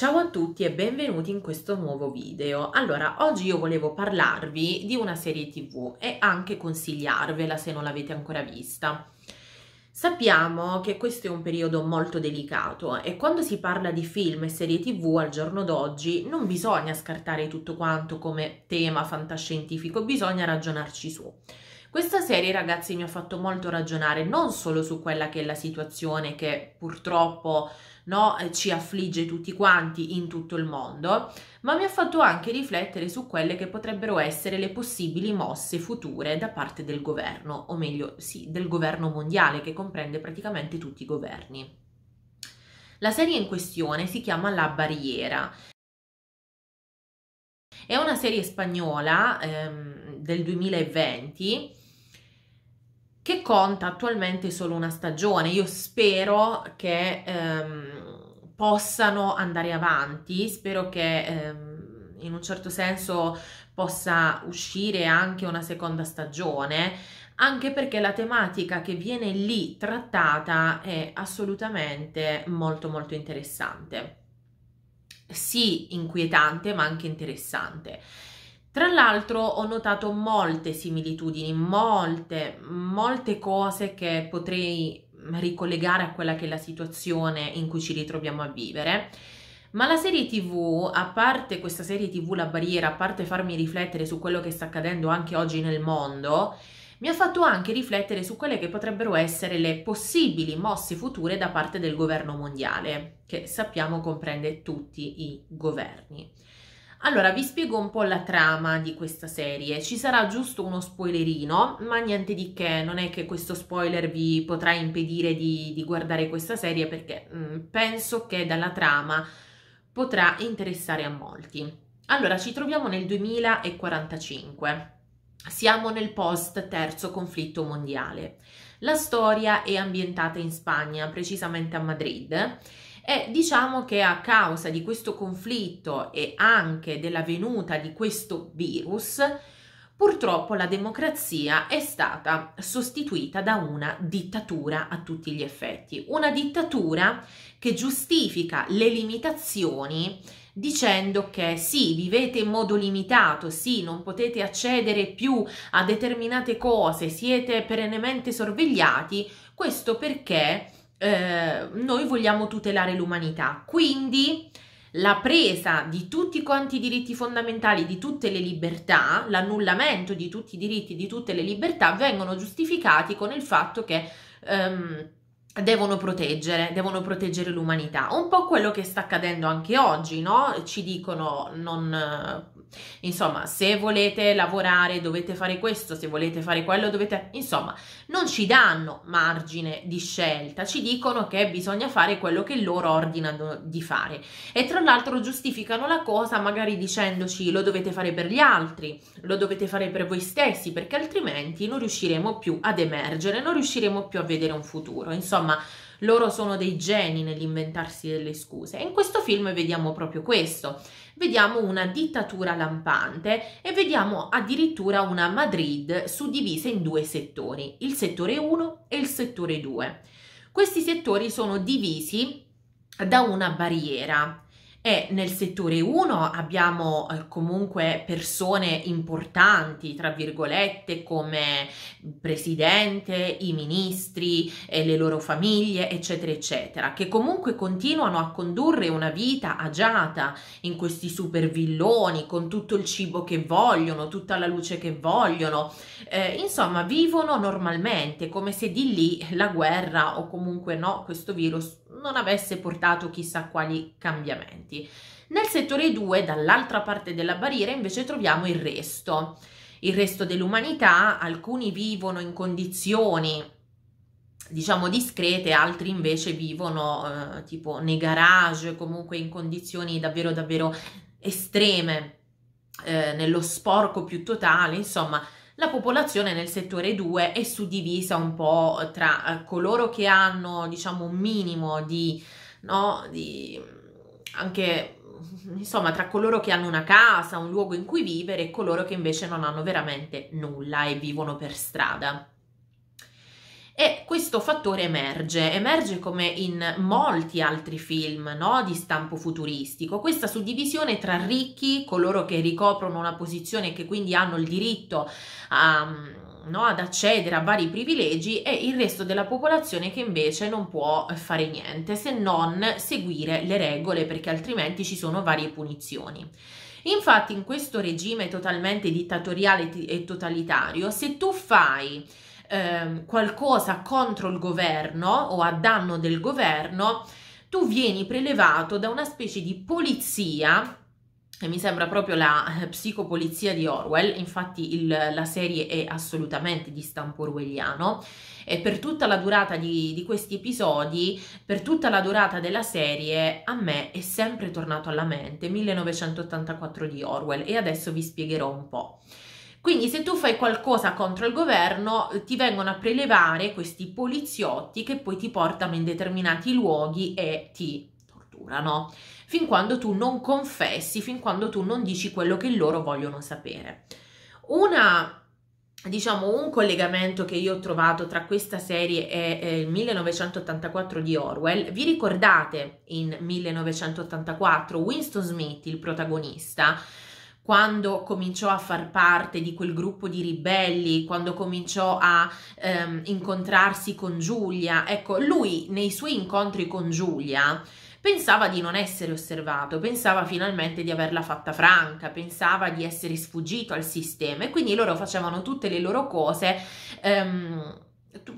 Ciao a tutti e benvenuti in questo nuovo video. Allora, oggi io volevo parlarvi di una serie tv e anche consigliarvela se non l'avete ancora vista. Sappiamo che questo è un periodo molto delicato e quando si parla di film e serie tv al giorno d'oggi non bisogna scartare tutto quanto come tema fantascientifico, bisogna ragionarci su. Questa serie, ragazzi, mi ha fatto molto ragionare non solo su quella che è la situazione che purtroppo no, ci affligge tutti quanti in tutto il mondo, ma mi ha fatto anche riflettere su quelle che potrebbero essere le possibili mosse future da parte del governo, o meglio, sì, del governo mondiale che comprende praticamente tutti i governi. La serie in questione si chiama La Barriera è una serie spagnola ehm, del 2020 che conta attualmente solo una stagione. Io spero che ehm, possano andare avanti, spero che ehm, in un certo senso possa uscire anche una seconda stagione, anche perché la tematica che viene lì trattata è assolutamente molto molto interessante. Sì, inquietante, ma anche interessante. Tra l'altro ho notato molte similitudini, molte, molte cose che potrei ricollegare a quella che è la situazione in cui ci ritroviamo a vivere. Ma la serie TV, a parte questa serie TV La Barriera, a parte farmi riflettere su quello che sta accadendo anche oggi nel mondo, mi ha fatto anche riflettere su quelle che potrebbero essere le possibili mosse future da parte del governo mondiale, che sappiamo comprende tutti i governi. Allora, vi spiego un po' la trama di questa serie. Ci sarà giusto uno spoilerino, ma niente di che, non è che questo spoiler vi potrà impedire di, di guardare questa serie perché mh, mm, penso che dalla trama potrà interessare a molti. Allora, ci troviamo nel 2045. Siamo nel post terzo conflitto mondiale. La storia è ambientata in Spagna, precisamente a Madrid e diciamo che a causa di questo conflitto e anche della venuta di questo virus, purtroppo la democrazia è stata sostituita da una dittatura a tutti gli effetti, una dittatura che giustifica le limitazioni dicendo che sì, vivete in modo limitato, sì, non potete accedere più a determinate cose, siete perennemente sorvegliati, questo perché eh, noi vogliamo tutelare l'umanità. Quindi la presa di tutti quanti i diritti fondamentali, di tutte le libertà, l'annullamento di tutti i diritti, di tutte le libertà vengono giustificati con il fatto che ehm, devono proteggere, devono proteggere l'umanità. Un po' quello che sta accadendo anche oggi, no? Ci dicono non Insomma, se volete lavorare dovete fare questo, se volete fare quello dovete... Insomma, non ci danno margine di scelta, ci dicono che bisogna fare quello che loro ordinano di fare. E tra l'altro giustificano la cosa magari dicendoci lo dovete fare per gli altri, lo dovete fare per voi stessi, perché altrimenti non riusciremo più ad emergere, non riusciremo più a vedere un futuro. Insomma, loro sono dei geni nell'inventarsi delle scuse. E in questo film vediamo proprio questo. Vediamo una dittatura lampante e vediamo addirittura una Madrid suddivisa in due settori, il settore 1 e il settore 2. Questi settori sono divisi da una barriera e nel settore 1 abbiamo eh, comunque persone importanti, tra virgolette, come il presidente, i ministri e le loro famiglie, eccetera, eccetera, che comunque continuano a condurre una vita agiata in questi super villoni, con tutto il cibo che vogliono, tutta la luce che vogliono, eh, insomma, vivono normalmente, come se di lì la guerra o comunque no, questo virus non avesse portato chissà quali cambiamenti. Nel settore 2, dall'altra parte della barriera, invece troviamo il resto. Il resto dell'umanità, alcuni vivono in condizioni diciamo discrete, altri invece vivono eh, tipo nei garage, comunque in condizioni davvero davvero estreme, eh, nello sporco più totale, insomma, la popolazione nel settore 2 è suddivisa un po' tra eh, coloro che hanno, diciamo, un minimo di, no, di anche insomma tra coloro che hanno una casa, un luogo in cui vivere e coloro che invece non hanno veramente nulla e vivono per strada. E questo fattore emerge, emerge come in molti altri film no? di stampo futuristico, questa suddivisione tra ricchi, coloro che ricoprono una posizione e che quindi hanno il diritto a, no? ad accedere a vari privilegi e il resto della popolazione che invece non può fare niente se non seguire le regole perché altrimenti ci sono varie punizioni. Infatti in questo regime totalmente dittatoriale e totalitario, se tu fai eh, qualcosa contro il governo o a danno del governo, tu vieni prelevato da una specie di polizia e mi sembra proprio la eh, psicopolizia di Orwell, infatti il, la serie è assolutamente di stampo orwelliano. E per tutta la durata di, di, questi episodi, per tutta la durata della serie, a me è sempre tornato alla mente 1984 di Orwell. E adesso vi spiegherò un po'. Quindi se tu fai qualcosa contro il governo ti vengono a prelevare questi poliziotti che poi ti portano in determinati luoghi e ti torturano, fin quando tu non confessi, fin quando tu non dici quello che loro vogliono sapere. Una diciamo un collegamento che io ho trovato tra questa serie e il 1984 di Orwell vi ricordate in 1984 Winston Smith il protagonista quando cominciò a far parte di quel gruppo di ribelli, quando cominciò a ehm, incontrarsi con Giulia, ecco, lui nei suoi incontri con Giulia pensava di non essere osservato, pensava finalmente di averla fatta franca, pensava di essere sfuggito al sistema e quindi loro facevano tutte le loro cose. Ehm,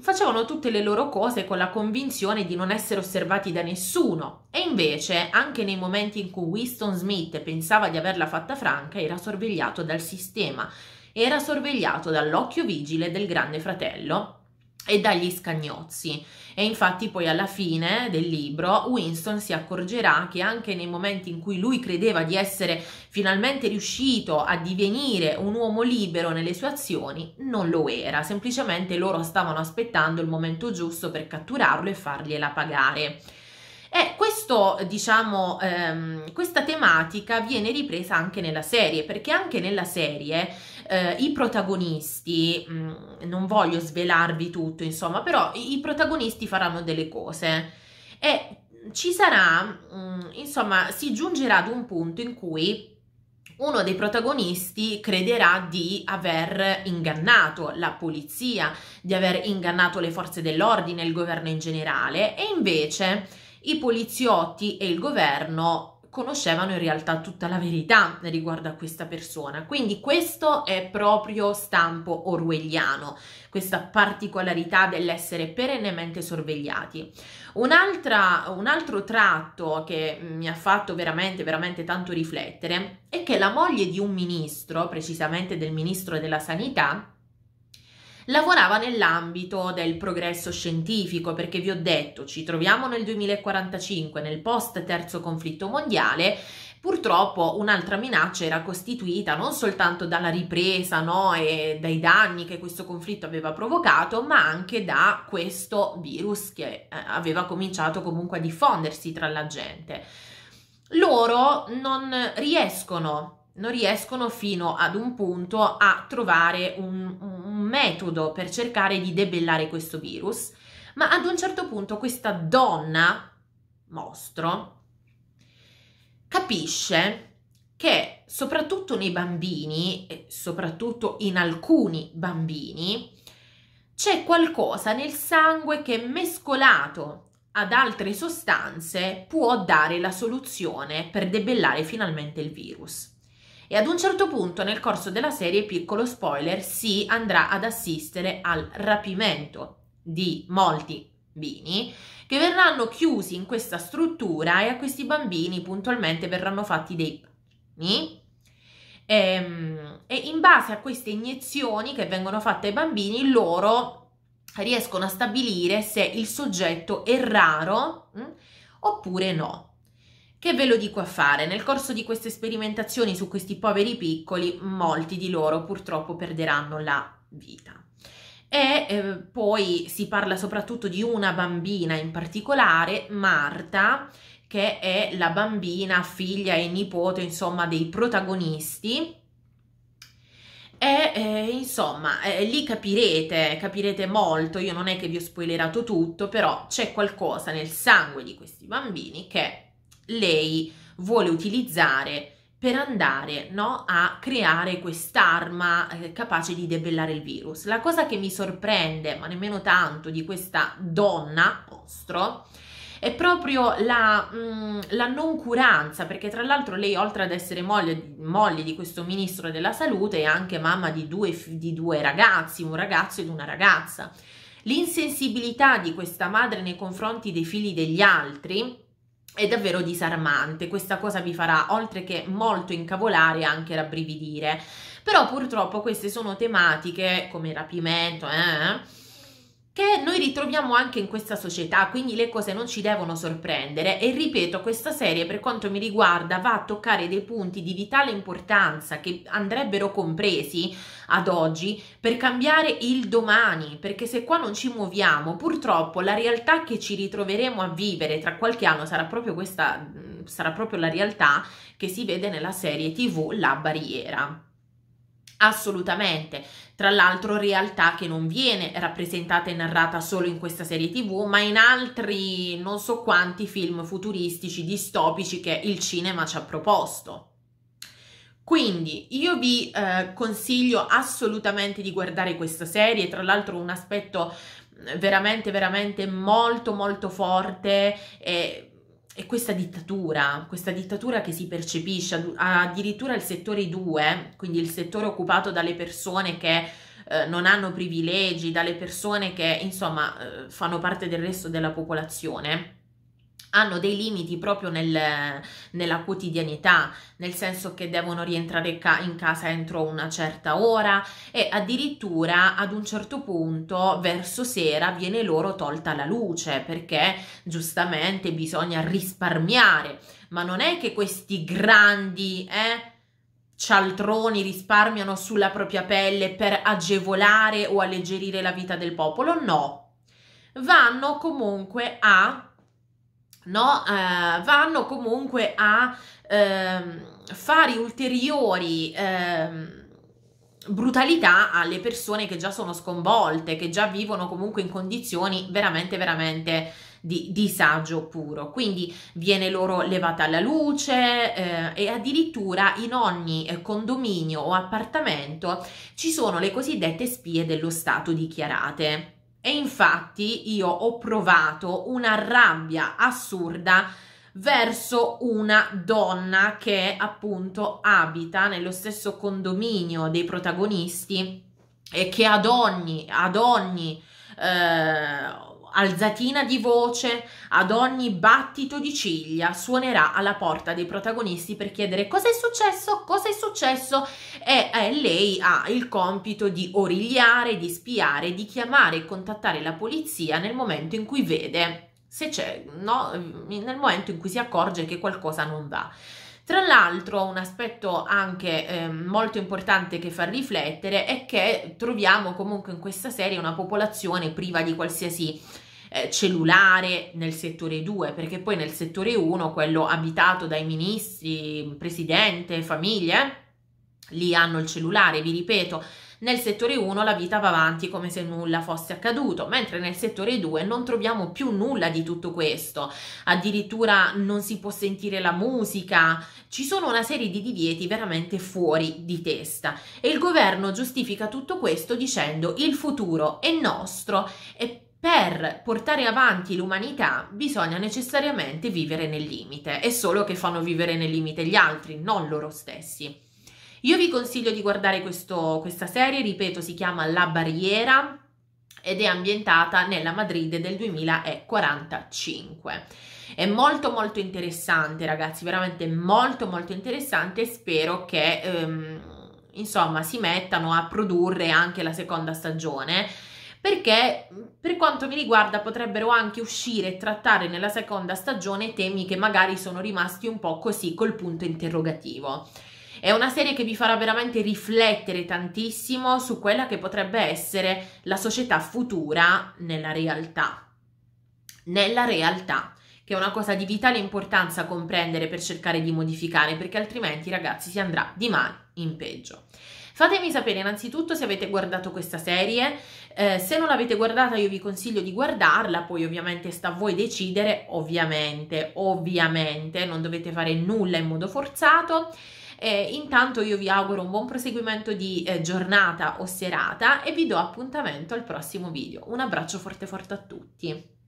facevano tutte le loro cose con la convinzione di non essere osservati da nessuno e invece anche nei momenti in cui Winston Smith pensava di averla fatta franca era sorvegliato dal sistema, era sorvegliato dall'occhio vigile del grande fratello e dagli scagnozzi. E infatti poi alla fine del libro Winston si accorgerà che anche nei momenti in cui lui credeva di essere finalmente riuscito a divenire un uomo libero nelle sue azioni, non lo era, semplicemente loro stavano aspettando il momento giusto per catturarlo e fargliela pagare. E questo, diciamo, ehm, questa tematica viene ripresa anche nella serie, perché anche nella serie eh, i protagonisti, mh, mm, non voglio svelarvi tutto, insomma, però i, protagonisti faranno delle cose. E ci sarà, mh, mm, insomma, si giungerà ad un punto in cui uno dei protagonisti crederà di aver ingannato la polizia, di aver ingannato le forze dell'ordine, il governo in generale. E invece i poliziotti e il governo conoscevano in realtà tutta la verità riguardo a questa persona. Quindi questo è proprio stampo orwelliano, questa particolarità dell'essere perennemente sorvegliati. un altro tratto che mi ha fatto veramente, veramente tanto riflettere è che la moglie di un ministro, precisamente del ministro della sanità, lavorava nell'ambito del progresso scientifico, perché vi ho detto, ci troviamo nel 2045, nel post terzo conflitto mondiale, Purtroppo un'altra minaccia era costituita non soltanto dalla ripresa no, e dai danni che questo conflitto aveva provocato, ma anche da questo virus che eh, aveva cominciato comunque a diffondersi tra la gente. Loro non riescono non riescono fino ad un punto a trovare un, un metodo per cercare di debellare questo virus, ma ad un certo punto questa donna, mostro, capisce che soprattutto nei bambini, e soprattutto in alcuni bambini, c'è qualcosa nel sangue che mescolato ad altre sostanze può dare la soluzione per debellare finalmente il virus e ad un certo punto nel corso della serie, piccolo spoiler, si andrà ad assistere al rapimento di molti bambini che verranno chiusi in questa struttura e a questi bambini puntualmente verranno fatti dei panni e, ehm, e in base a queste iniezioni che vengono fatte ai bambini loro riescono a stabilire se il soggetto è raro mh, hm, oppure no. Che ve lo dico a fare? Nel corso di queste sperimentazioni su questi poveri piccoli, molti di loro purtroppo perderanno la vita. E eh, poi si parla soprattutto di una bambina in particolare, Marta, che è la bambina, figlia e nipote, insomma, dei protagonisti e eh, insomma eh, lì capirete, capirete molto, io non è che vi ho spoilerato tutto, però c'è qualcosa nel sangue di questi bambini che lei vuole utilizzare per andare no, a creare quest'arma eh, capace di debellare il virus. La cosa che mi sorprende, ma nemmeno tanto, di questa donna, mostro, è proprio la, mh, mm, la, non curanza, perché tra l'altro lei, oltre ad essere moglie, moglie, di questo ministro della salute, è anche mamma di due, di due ragazzi, un ragazzo ed una ragazza. L'insensibilità di questa madre nei confronti dei figli degli altri è davvero disarmante. Questa cosa vi farà, oltre che molto incavolare, anche rabbrividire. Però purtroppo queste sono tematiche come rapimento, eh, che noi ritroviamo anche in questa società, quindi le cose non ci devono sorprendere e ripeto, questa serie per quanto mi riguarda va a toccare dei punti di vitale importanza che andrebbero compresi ad oggi per cambiare il domani, perché se qua non ci muoviamo, purtroppo la realtà che ci ritroveremo a vivere tra qualche anno sarà proprio questa sarà proprio la realtà che si vede nella serie TV La barriera. Assolutamente. Tra l'altro, realtà che non viene rappresentata e narrata solo in questa serie TV, ma in altri non so quanti film futuristici, distopici che il cinema ci ha proposto. Quindi io vi eh, consiglio assolutamente di guardare questa serie, tra l'altro un aspetto veramente veramente molto molto forte e è questa dittatura, questa dittatura che si percepisce, addirittura il settore 2, quindi il settore occupato dalle persone che eh, non hanno privilegi, dalle persone che insomma eh, fanno parte del resto della popolazione hanno dei limiti proprio nel, nella quotidianità, nel senso che devono rientrare ca- in casa entro una certa ora e addirittura ad un certo punto verso sera viene loro tolta la luce perché giustamente bisogna risparmiare, ma non è che questi grandi eh, cialtroni risparmiano sulla propria pelle per agevolare o alleggerire la vita del popolo, no. Vanno comunque a no? Eh, vanno comunque a ehm, fare ulteriori ehm, brutalità alle persone che già sono sconvolte, che già vivono comunque in condizioni veramente, veramente di disagio puro. Quindi viene loro levata la luce eh, e addirittura in ogni eh, condominio o appartamento ci sono le cosiddette spie dello Stato dichiarate. E infatti io ho provato una rabbia assurda verso una donna che appunto abita nello stesso condominio dei protagonisti e che ad ogni, ad ogni eh, alzatina di voce, ad ogni battito di ciglia, suonerà alla porta dei protagonisti per chiedere cosa è successo, cosa è successo e eh, lei ha il compito di origliare, di spiare, di chiamare e contattare la polizia nel momento in cui vede se c'è, no? nel momento in cui si accorge che qualcosa non va. Tra l'altro un aspetto anche eh, molto importante che fa riflettere è che troviamo comunque in questa serie una popolazione priva di qualsiasi eh, cellulare nel settore 2, perché poi nel settore 1, quello abitato dai ministri, presidente, famiglie, lì hanno il cellulare, vi ripeto, nel settore 1 la vita va avanti come se nulla fosse accaduto, mentre nel settore 2 non troviamo più nulla di tutto questo. Addirittura non si può sentire la musica, ci sono una serie di divieti veramente fuori di testa e il governo giustifica tutto questo dicendo il futuro è nostro e per portare avanti l'umanità bisogna necessariamente vivere nel limite, è solo che fanno vivere nel limite gli altri, non loro stessi. Io vi consiglio di guardare questo, questa serie, ripeto, si chiama La Barriera ed è ambientata nella Madrid del 2045. È molto molto interessante, ragazzi, veramente molto molto interessante e spero che ehm, insomma si mettano a produrre anche la seconda stagione perché per quanto mi riguarda potrebbero anche uscire e trattare nella seconda stagione temi che magari sono rimasti un po' così col punto interrogativo. È una serie che vi farà veramente riflettere tantissimo su quella che potrebbe essere la società futura nella realtà. Nella realtà, che è una cosa di vitale importanza comprendere per cercare di modificare, perché altrimenti ragazzi si andrà di male in peggio. Fatemi sapere innanzitutto se avete guardato questa serie, eh, se non l'avete guardata io vi consiglio di guardarla, poi ovviamente sta a voi decidere, ovviamente, ovviamente, non dovete fare nulla in modo forzato. Eh, intanto io vi auguro un buon proseguimento di eh, giornata o serata e vi do appuntamento al prossimo video. Un abbraccio forte forte a tutti.